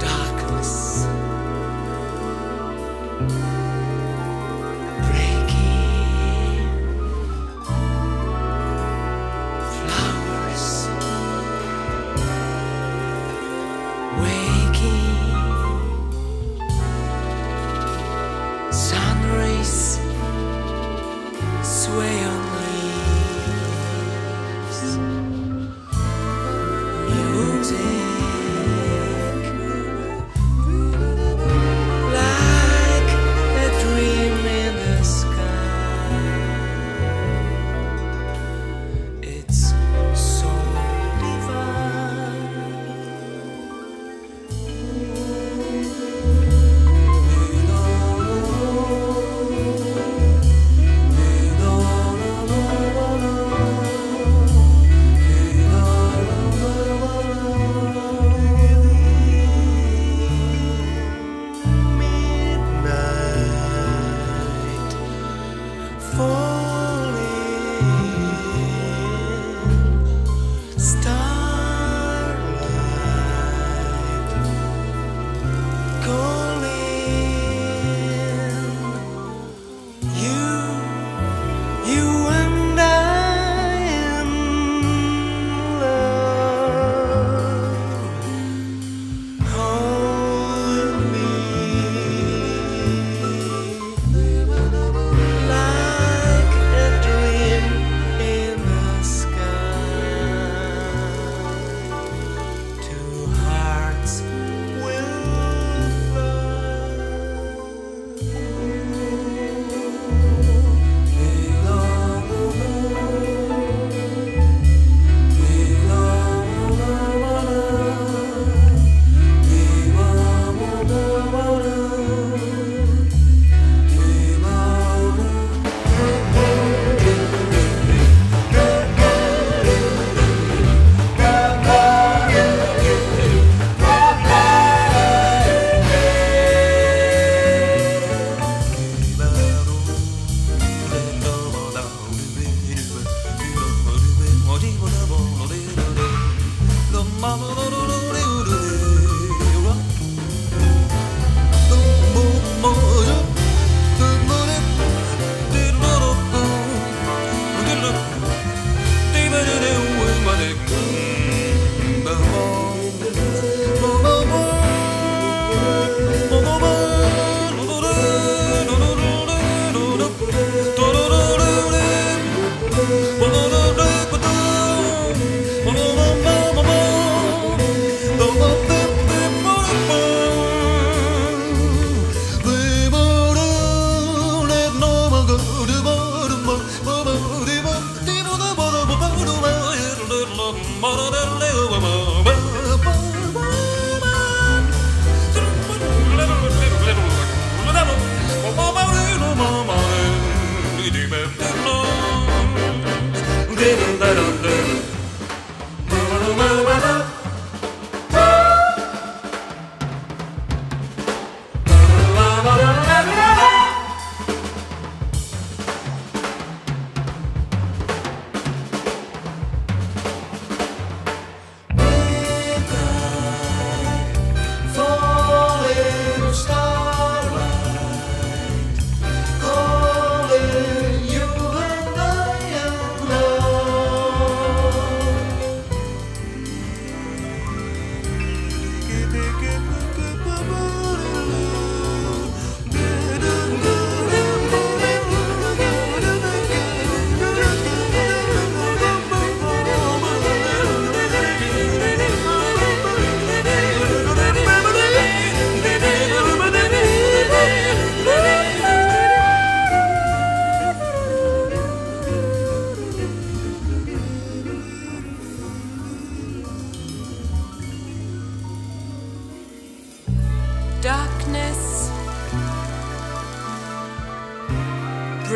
Darkness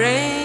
Break.